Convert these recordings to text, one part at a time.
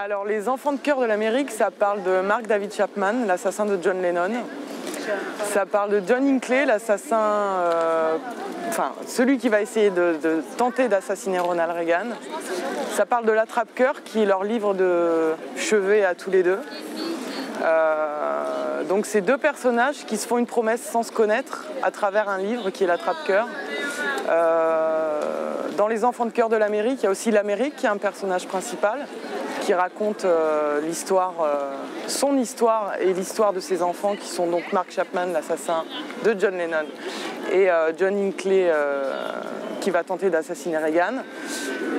Alors, Les Enfants de cœur de l'Amérique, ça parle de Mark David Chapman, l'assassin de John Lennon. Ça parle de John Hinckley, l'assassin, euh, enfin celui qui va essayer de, tenter d'assassiner Ronald Reagan. Ça parle de l'attrape-cœur, qui est leur livre de chevet à tous les deux. Euh, donc c'est deux personnages qui se font une promesse sans se connaître à travers un livre qui est l'attrape-cœur. Euh, dans Les Enfants de cœur de l'Amérique, il y a aussi l'Amérique qui est un personnage principal qui raconte euh, l'histoire, euh, son histoire et l'histoire de ses enfants qui sont donc Mark Chapman, l'assassin de John Lennon, et euh, John Hinckley qui va tenter d'assassiner Reagan.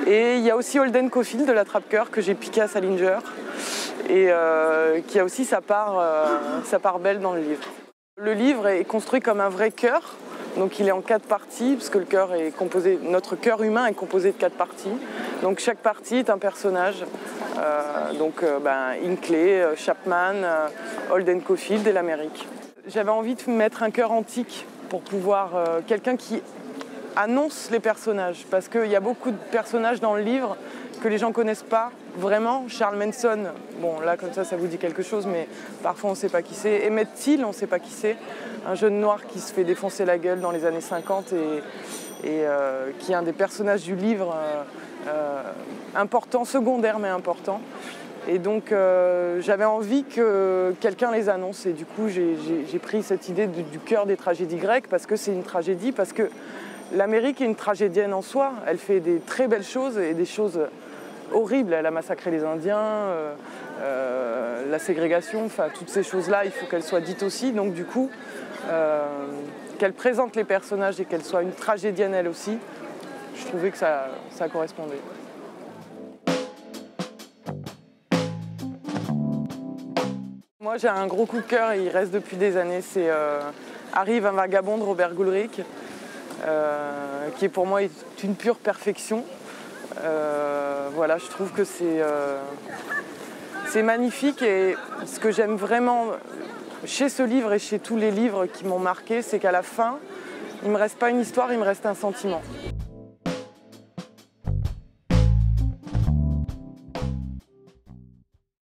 Et il y a aussi Holden Caulfield de la Trappe-Cœur que j'ai piqué à Salinger et qui a aussi sa part, sa part belle dans le livre. Le livre est construit comme un vrai cœur, donc il est en quatre parties, parce que le cœur est composé, notre cœur humain est composé de quatre parties. Donc chaque partie est un personnage donc euh, ben, euh, Chapman, Holden Caulfield et l'Amérique. J'avais envie de mettre un cœur antique pour pouvoir quelqu'un qui annonce les personnages parce qu'il y a beaucoup de personnages dans le livre que les gens ne connaissent pas vraiment. Charles Manson, bon là comme ça ça vous dit quelque chose, mais parfois on ne sait pas qui c'est. Emmett Till, on ne sait pas qui c'est. Un jeune noir qui se fait défoncer la gueule dans les années 50 et, qui est un des personnages du livre euh, important, secondaire mais important. Et donc euh, j'avais envie que quelqu'un les annonce et du coup j'ai pris cette idée du cœur des tragédies grecques parce que c'est une tragédie, parce que l'Amérique est une tragédienne en soi, elle fait des très belles choses et des choses horribles, elle a massacré les Indiens, euh, la ségrégation, enfin toutes ces choses-là, il faut qu'elles soient dites aussi, donc du coup qu'elle présente les personnages et qu'elle soit une tragédienne elle aussi, je trouvais que ça, correspondait. Moi j'ai un gros coup de cœur et il reste depuis des années, c'est euh, Arrive un vagabond de Robert Goulrick, euh, qui est pour moi une pure perfection. Euh, voilà, je trouve que c'est c'est magnifique et ce que j'aime vraiment chez ce livre et chez tous les livres qui m'ont marqué, c'est qu'à la fin, il ne me reste pas une histoire, il me reste un sentiment.